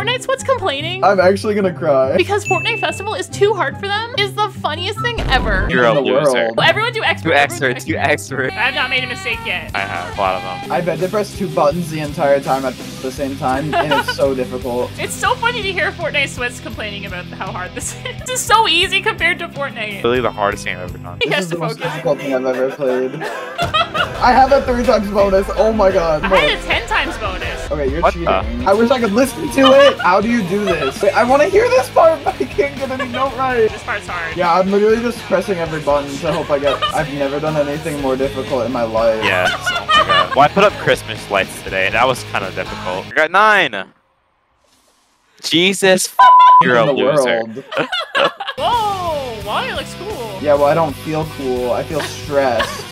Fortnite Sweat's complaining I'm actually gonna cry. because Fortnite Festival is too hard for them is the funniest thing ever. You're a loser. Well, everyone do expert. You everyone do expert, you expert. I have not made a mistake yet. I have a lot of them. I've had to press two buttons the entire time at the same time, and it's so difficult. It's so funny to hear Fortnite Sweats complaining about how hard this is. This is so easy compared to Fortnite. Literally the hardest game I've ever done. He This has is to the most difficult thing I've ever played. I have a three times bonus. Oh my god. I No. had a 10 times bonus. Okay, you're What cheating. the? I wish I could listen to it. How do you do this? Wait, I want to hear this part, but I can't get any note right. This part's hard. Yeah, I'm literally just pressing every button to hope I get. I've never done anything more difficult in my life. Yeah. Oh my. Well, I put up Christmas lights today, and that was kind of difficult. I got nine. Jesus, you're a in the loser. world. Whoa, Wally looks cool. Yeah, well, I don't feel cool. I feel stressed.